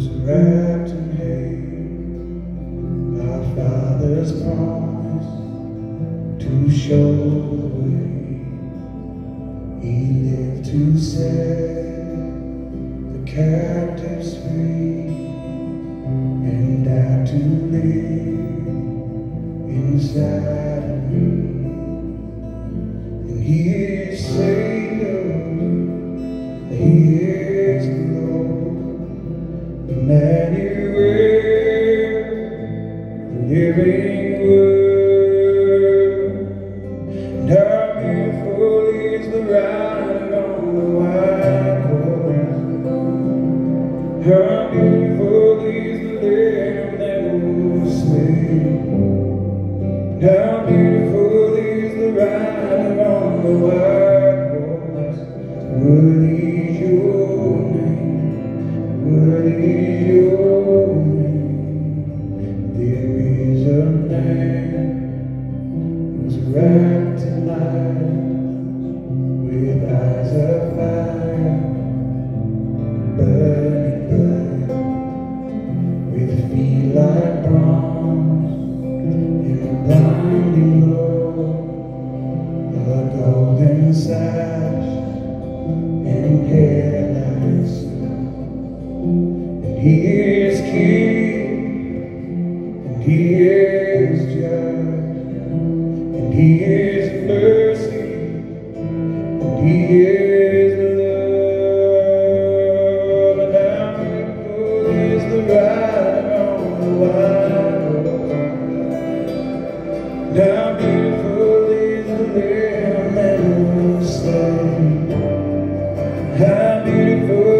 was wrapped in Father's promise to show the way. He lived to set the captives free, and died to live inside of me. And He. He How beautiful is the lamb that was slain. How beautiful is the riding on the white horse. Your name. Your name. There is a man he is king, and he is judge, and he is mercy, and he is love. And how beautiful is the on the. How beautiful is the lamb that was slain. How beautiful